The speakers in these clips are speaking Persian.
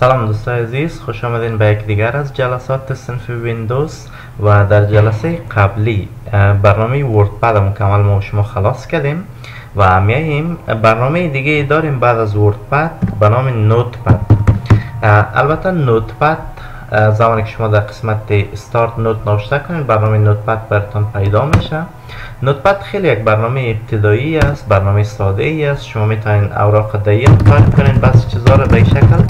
سلام دوستای عزیز خوش آمدین به یک دیگر از جلسات صنف ویندوز و در جلسه قبلی برنامه WordPad مکمل ما شما خلاص کردیم و میاییم. برنامه دیگه داریم بعد از WordPad به نام Notepad. البته Notepad زمانی که شما در قسمت start note نوشته کنید برنامه Notepad براتون پیدا میشه. Notepad خیلی یک برنامه ابتدایی است برنامه ساده ای است. شما می‌تونید اوراق دقیق تایپ کنید بس چیزا رو به شکل.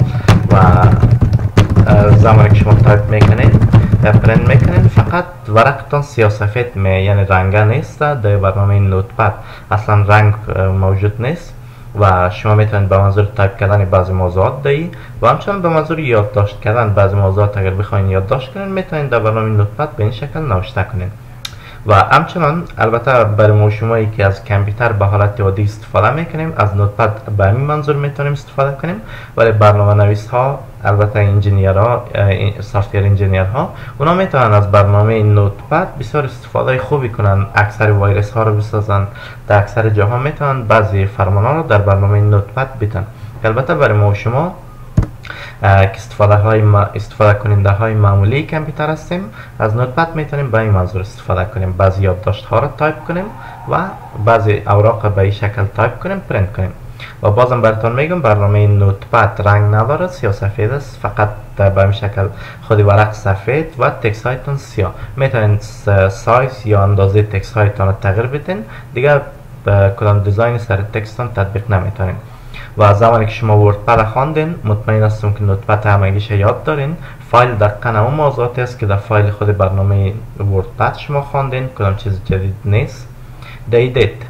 زمانی که شما تایپ می‌کنید پرینت می‌کنید فقط ورقتان سیاسفید می یعنی رنگه نیست در برنامه Notepad اصلا رنگ موجود نیست و شما می‌تونید به منظور تایپ کردن بعضی موضوعات دهی و همچنان به منظور یادداشت کردن بعضی موضوعات اگر بخواین یادداشت کنید می‌تونید در برنامه Notepad به این شکل نوشته کنید و همچنان البته برای ما شما که از کامپیوتر به حالت عادی استفاده می‌کنیم از Notepad به همین منظور می‌تونیم استفاده کنیم. ولی برنامه نویس ها البته engineer ها software engineer ها اونا می‌تونن از برنامه Notepad بسیار استفاده خوبی کنن. اکثر وایرس ها رو بسازن در اکثر جاها می‌تونن بعضی فرمان ها رو در برنامه Notepad بتن. البته برای ما شما استفاده های ما استفاده کننده های معمولی کامپیوتر هستیم از Notepad می‌تونیم به این منظور استفاده کنیم. بعضی یادداشت ها را تایپ کنیم و بعضی اوراق به این شکل تایپ کنیم پرینت کنیم. و بازم براتون میگم برنامه Notepad رنگ نداره سیاه سفید است. فقط به این شکل خود ورق سفید و تکس هایتون سیاه. می‌تونید سایز یا اندازه تکس هایتون رو تغییر بدین. دیگه کدام design سر text تون تطبیق نمی‌تونید و زمانی که شما WordPad خواندین مطمئن هستم که Notepad همگیش یاد دارین. فایل دقیقا اون موضوعاتی است که در فایل خود برنامه WordPad شما خواندین. کدام چیز جدید نیست؟ edit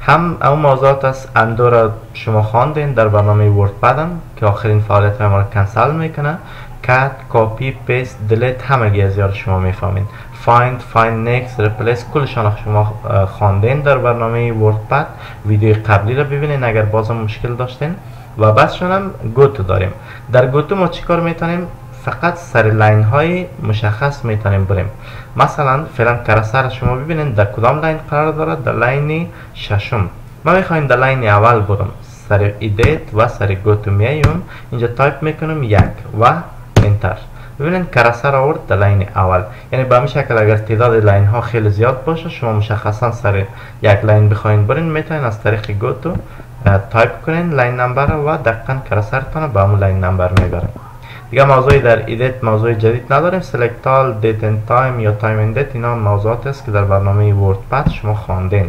هم اون موضوعات است undo را شما خواندین در برنامه WordPad که آخرین فعالیت های ما را کنسل می‌کنه. cut copy paste delete همگی از یار شما می‌فهمین. Find find next replace کلشان شما خواندین در برنامه WordPad. ویدیو قبلی رو ببینین اگر بازم مشکل داشتین. و بعدشون هم go to داریم. در go to ما چیکار می‌تونیم؟ فقط سر line های مشخص می‌تونیم بریم. مثلا فعلا cursor شما ببینین در کدام line قرار داره در line ششم. ما می‌خوایم در line اول برم سر edit و سر go to میایم اینجا تایپ می‌کنم یک و enter. ببینید cursor آورد در line اول. یعنی به شکل اگر تعداد line ها خیلی زیاد باشه شما مشخصا سر یک line بخواین برین می‌تونین از طریق go to تایپ کنین line number و دقیقا cursor تان به همون line number می‌بره دیگه موضوعی در edit موضوع جدید نداریم. select all date and time یا time and date اینا موضوعات است که در برنامه WordPad شما خواندین.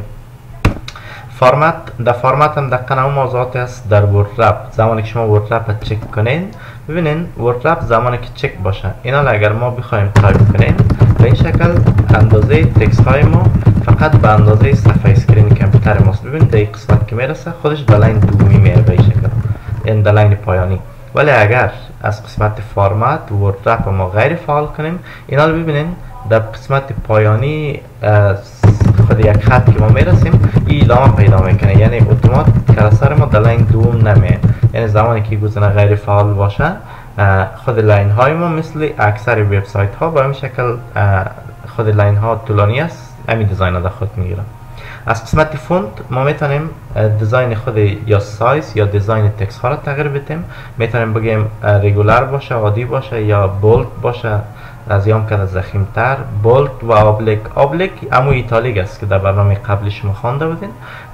فرمت در فرمت هم دقیقا اون موضوعاتی است در word wrap. زمانی که شما word wrap چک کنین ببینین word wrap زمانی که چک باشه اینا اگر ما بخوایم تایپ کنیم به این شکل اندازه text های ما فقط به اندازه صفحه screen کامپیوتر ماست ببینید در قسمت که می‌رسه خودش line دومی میره به این شکل این در پایانی ولی اگر از قسمت format word wrap ما غیر فعال کنیم اینا رو ببینین در قسمت پایانی خود یک خط که ما می‌رسیم این ادامه پیدا می‌کنه یعنی اتومات cursor ما در line دوم نمیه زمانی که گزینه غیر فعال باشه خود line های ما مثل اکثر وبسایت ها به این شکل خود line ها طولانی است. همین design ها خود می‌گیره از قسمت font ما می‌تونیم design خود یا سایز یا design text ها را تغییر بدیم می‌تونیم بگیم regular باشه عادی باشه یا bold باشه از یام کرده زخیم تر bold و oblique oblique امو italic است که در برنامه قبلی شما خوانده بودین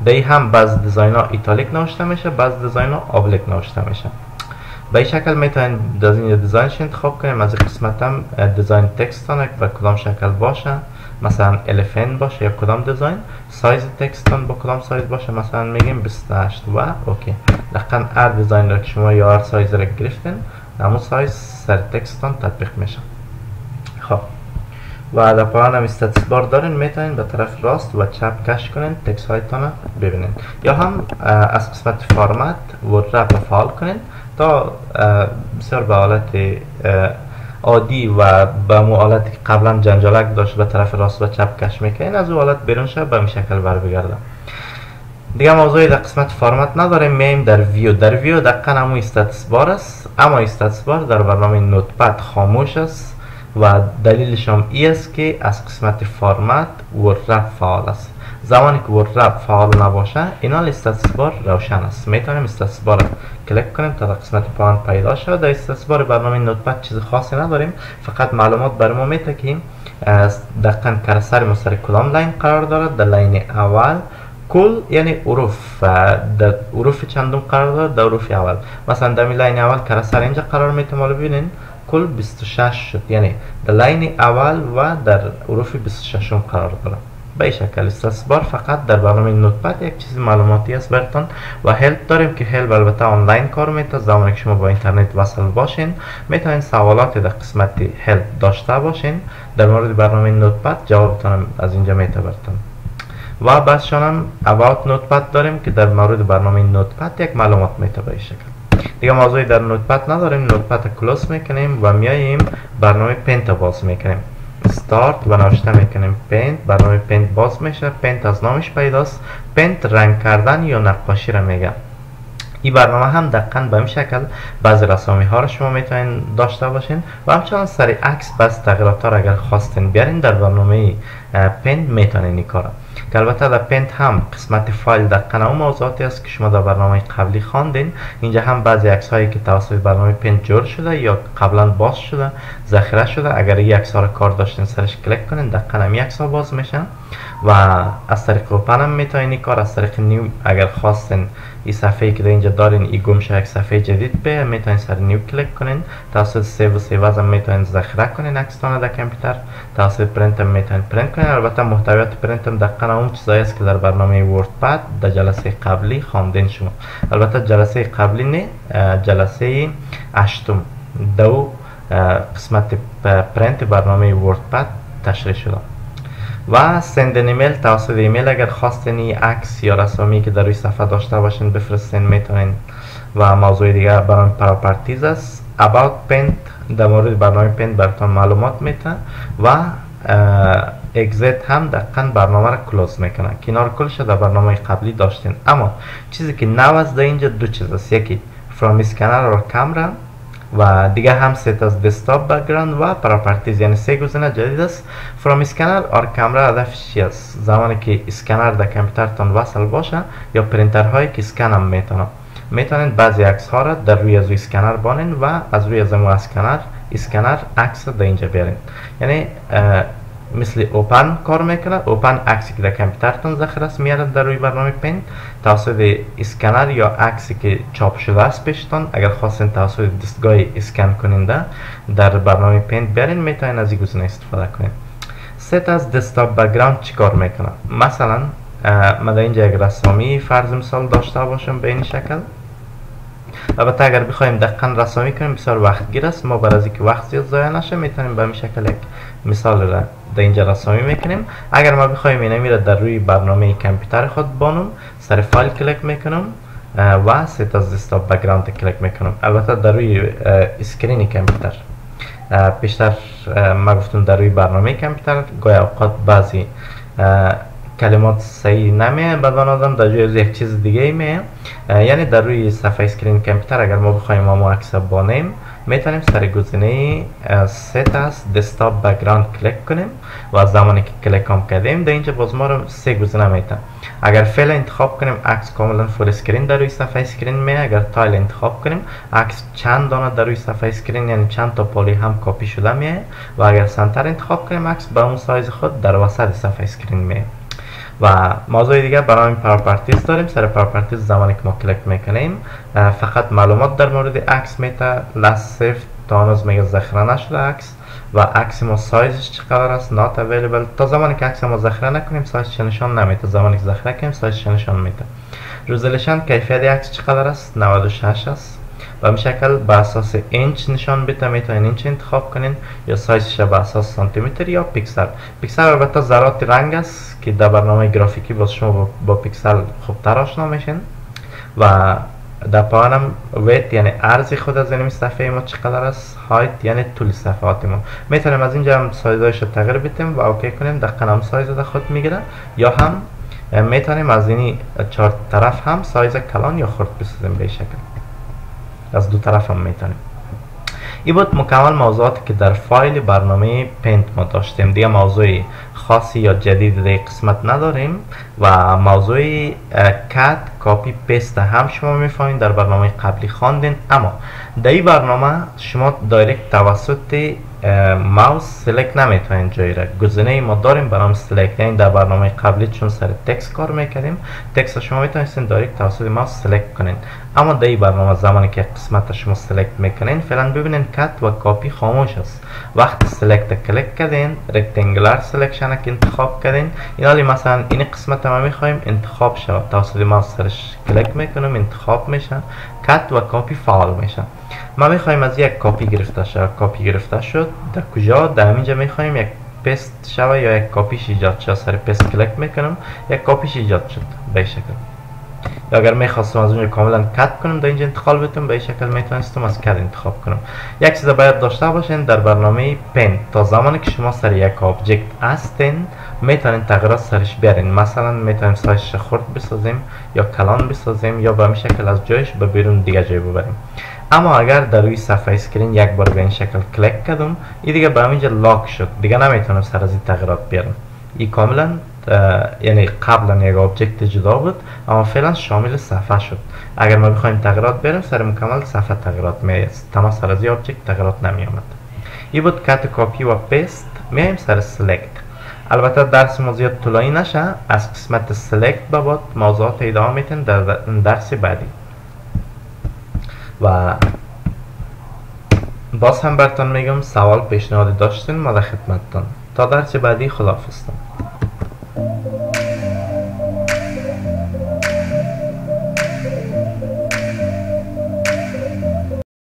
دی هم بعض design ها italic نوشته میشه بعض design ها oblique نوشته میشه به این شکل می‌تونین design designش انتخاب کنیم از قسمت هم design text به کدام شکل باشه مثلا الفن باشه یا کدام design size textتان با کدام سایز باشه؟ مثلا میگیم 28 و OK. دقیقا هر design را که شما یا هر سایز را گرفتین همون سایز سر textتان تطبیق میشه. خب. و در پایان هم status bar دارین می‌تونین به طرف راست و چپ کش کنین تکس هایتان ببینین. یا هم از قسمت format word wrap فعال کنین تا بسیار به حالت عادی و به مو که قبلا جنجالک داشت به طرف راست و چپ کش می‌کنین از او حالت بیرون شد به این شکل بر بگرده دیگه موضوعی در قسمت فرمت نداریم. میایم در ویو. در ویو دقیقا همون استاتس بار است. اما استاتس بار در برنامه نوتپد خاموش است و دلیلش هم ای است که از قسمت فرمت ورد فعال است. زمانی که ورد فعال نباشه اینا استاتس بار روشن است می‌تونیم استاتس بار کلیک کنیم تا قسمت پایان پیدا شود در status bar برنامه Notepad چیز خاصی نداریم فقط معلومات بر ما میته که دقیقا cursor ما سر line قرار دارد در line اول col یعنی حروف در حروف چندم قرار دارد در حروف اول مثلا در line اول cursor اینجا قرار می‌تونه ببینین col 26 شد یعنی در line اول و در حروف 26 قرار دارد به شکل status bar فقط در برنامه Notepad یک چیز معلوماتی است برتون و help داریم که help البته آنلاین کار می‌تونه زمانی که شما با اینترنت وصل باشین می‌تونین سوالات در قسمت help داشته باشین. در مورد برنامه Notepad جوابتان از اینجا می‌تونه برتون و بس شانم about Notepad داریم که در مورد برنامه Notepad یک معلومات می‌تونه به شکل دیگه موضوعی در Notepad نداریم. Notepad close می‌کنیم و میاییم برنامه Paint باز می‌کنیم. استارت و نوشته می‌کنیم. Paint برنامه Paint باز میشه. Paint از نامش پیداست. paint رنگ کردن یا نقاشی را میگه این برنامه هم دقیقا به این شکل بعضی رسامی ها رو شما می‌تونین داشته باشین و همچنان سری عکس بعض تغییرات را اگر خواستین بیارین در برنامه Paint می‌تونین این کار که البته در Paint هم قسمت فایل دقیقا اون موضوعاتی است که شما در برنامه قبلی خواندین. اینجا هم بعضی عکس هایی که توسط برنامه Paint جور شده یا قبلا باز شده ذخیره شده. اگر این عکس ها کار داشتین سرش کلیک کنین دقیقا هم عکس ها باز میشن. و از طریق open هم می‌تونین کار. از طریق new اگر خواستین این صفحه که در اینجا دارین ای گم یک صفحه جدید به می‌تونین سر new click کنین توسط سیو و سیو هم می‌تونین ذخیره کنین عکستان در کامپیوتر توسط پرینت هم می‌تونین پرینت کنین البته محتویات پرینت هم دقیقا اون چیزایی است که در برنامه Word در جلسه قبلی خواندین شما البته جلسه قبلی نه جلسه اشتم دو قسمت پرینت برنامه Word تشریح شده و send in email توسط ایمیل اگر خواستین عکس یا رسامی که در روی صفحه داشته باشین بفرستین می‌تونین. و موضوع دیگه برنامه properties است. About Paint در مورد برنامه Paint براتون معلومات میتن و exit هم دقیقا برنامه را close می‌کنن کنار کلش در برنامه قبلی داشتین. اما چیزی که نو از در اینجا دو چیز است. یکی from scanner or camera و دیگه هم set as desktop background و properties یعنی سه گزینه جدید است. from scanner or camera هدفش است زمانی که scanner در کامپیوترتان وصل باشه یا پرینتر هایی که اسکن هم می‌تونه. می‌تونید بعضی عکس ها را در روی از scanner بانین و از روی از scanner scanner عکس در اینجا بیارین. یعنی مثل open کار می‌کنه. open عکسی که در کامپیوترتون ذخیره است در روی برنامه Paint. توسط scanner یا عکسی که چاپ شده است پیشتان اگر خواستین توسط دستگاه اسکن کننده در برنامه Paint بیارین می‌تونین از این گزینه استفاده کنین. set as desktop background چیکار می‌کنه مثلا من در اینجا یک رسامی فرض مثال داشته باشم به این شکل. البته اگر بخوایم دقیقا رسامی کنیم بسیار وقت گیر است. ما بر از اینکه وقت زیاد ضایع نشه می‌تونیم به این شکل یک مثال را در اینجا رسامی می‌کنیم. اگر ما بخوایم اینه میره در روی برنامه کامپیوتر خود بانم سر file click می‌کنم و set as desktop background click می‌کنم. البته در روی screen کامپیوتر. پیشتر ما گفتم در روی برنامه کامپیوتر گاهی اوقات بعضی کلمات صحیح نمیه بدان آدم در جای یک چیز دیگه میه. یعنی در روی صفحه screen کامپیوتر اگر ما بخوایم ما عکس بانیم می‌تونیم سر گزینه Set as desktop background کلیک کنیم و از زمانی که کلیک هم کردیم در اینجا باز ما رو سه گزینه میتن اگر Fill انتخاب کنیم عکس کاملا full screen در روی صفحه screen می اگر Tile انتخاب کنیم عکس چند دانه در روی صفحه screen یعنی چند تا پهلوی هم کپی شده می و اگر Center انتخاب کنیم عکس به اون سایز خود در وسط صفحه screen می و موضوع دیگه برای Properties داریم. سر Properties زمانی که ما کلیک می‌کنیم فقط معلومات در مورد عکس میته Last saved تا هنوز میگه ذخیره نشده عکس و عکس ما سایزش چقدر است؟ Not available تا زمانی که عکس ما ذخیره نکنیم سایزش نشان نمیده. زمانی که ذخیره کنیم سایزش نشان میده. Resolution کیفیت عکس چقدر است؟ 96 است. و به شکل به اساس اینچ نشان بده می‌تونین اینچ انتخاب کنین؟ یا سایزش به اساس سانتی متر یا پیکسل؟ پیکسل البته ذرات رنگ است که در برنامه گرافیکی باز شما با, پیکسل خوبتر آشنا میشین. و در پایانم Width یعنی عرض خود از این صفحه ما چقدر است؟ Height یعنی طول صفحات ما. می‌تونیم از اینجا هم سایزش رو تغییر بدیم و OK کنیم. دقیقا هم سایز در خود می‌گیره. یا هم می‌تونیم از این چهار طرف هم سایز کلان یا خرد بسازیم به شکل. از دو طرف هم می‌تونیم. این بود مکمل موضوعاتی که در فایل برنامه Paint ما داشتیم. دیگه موضوع خاصی یا جدید در قسمت نداریم و موضوع cut copy paste هم شما می‌فهمین در برنامه قبلی خواندین. اما در این برنامه شما direct توسط ماوس select نمی‌تونین جایی را. گزینه ما داریم برام select. یعنی در برنامه قبلی چون سر تکس کار می‌کردیم تکس شما می‌تونستین direct توسط ماوس select کنین. اما در این برنامه زمانی که قسمت شما select می‌کنین فعلا ببینین cut و کاپی خاموش است. وقتی select کلیک کردین Rectangular selection انتخاب کردین. این حالی مثلا این قسمت ما می‌خوایم انتخاب شود. توسط ماوس سرش کلیک می‌کنم انتخاب میشه cut و کاپی فعال میشه. ما می‌خوایم از یک کاپی گرفته شد کاپی گرفته شد در کجا؟ در اینجا می‌خوایم یک paste شوه یا یک کاپیش ایجاد شد سر paste کلیک می‌کنم یک کاپیش ایجاد شد. به شکل. یا اگر می‌خواستم از اونجا کاملا cut کنم در اینجا انتقال بدم به این شکل می‌تونستم از cut انتخاب کنم. یک چیز باید داشته باشین در برنامه Paint. تا زمانی که شما سر یک object هستین می‌تونین تغییرات سرش بیارین. مثلا می‌تونیم سایزش خرد بسازیم یا کلان بسازیم یا به شکل از جایش به بیرون دیگه جای ببریم. اما اگر در روی صفحه screen یک بار به این شکل کلیک کردم این دیگه به همینجا lock شد. دیگه نمی‌تونم سر از این تغییرات بیارم. این کاملا یعنی قبلا یک object جدا بود اما فعلا شامل صفحه شد. اگر ما بخوایم تغییرات بیاریم سر مکمل صفحه تغییرات می تمام سر از object تغییرات نمی آمد. این بود cut copy و paste میایم سر select البته درس ما زیاد طولانی نشه. از قسمت select به بعد موضوعات ادامه میتین در درس بعدی. و باز هم برتان میگم سوال پیشنهادی داشتین ما در خدمتتان تا درس بعدی خداحافظتان Thank you.